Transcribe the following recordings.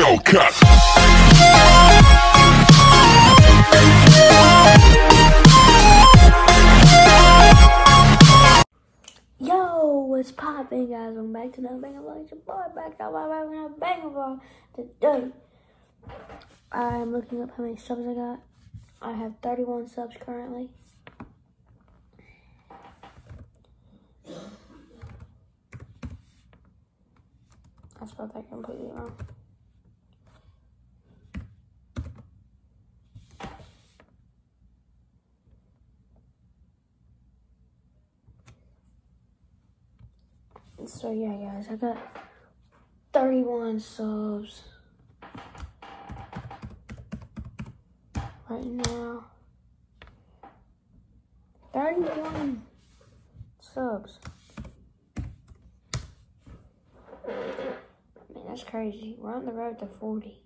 Hellcat. Yo, what's poppin', guys? Welcome back to another banger vlog. It's your boy back out back with another banger vlog today. I'm looking up how many subs I got. I have 31 subs currently. I spelled that completely wrong. So yeah, guys, I got 31 subs right now. 31 subs. Man, that's crazy. We're on the road to 40.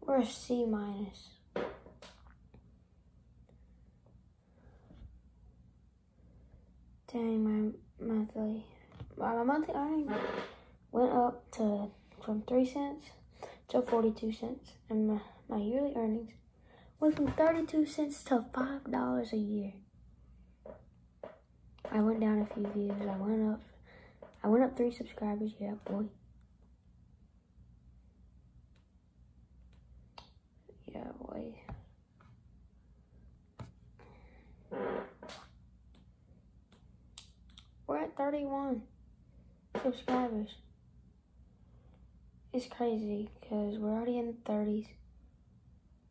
We're a C minus. Dang, my monthly, my monthly earnings went up to from three cents to forty-two cents, and my, my yearly earnings went from thirty-two cents to five dollars a year. I went down a few views. I went up. I went up three subscribers. Yeah, boy. Yeah, boy. We're at 31 subscribers. It's crazy because we're already in the 30s.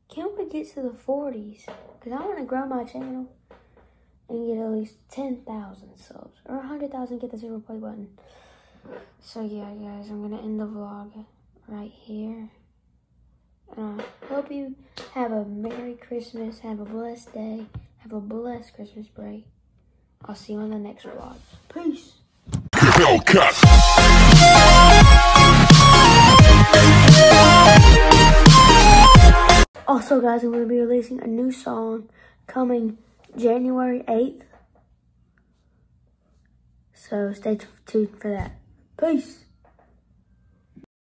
Can't we get to the 40s? Because I want to grow my channel and get at least 10,000 subs. Or 100,000, get the zero play button. So yeah, guys, I'm going to end the vlog right here. And I hope you have a Merry Christmas, have a blessed day, have a blessed Christmas break. I'll see you on the next vlog. Peace. Also, guys, I'm going to be releasing a new song coming January 8th. So stay tuned for that. Peace.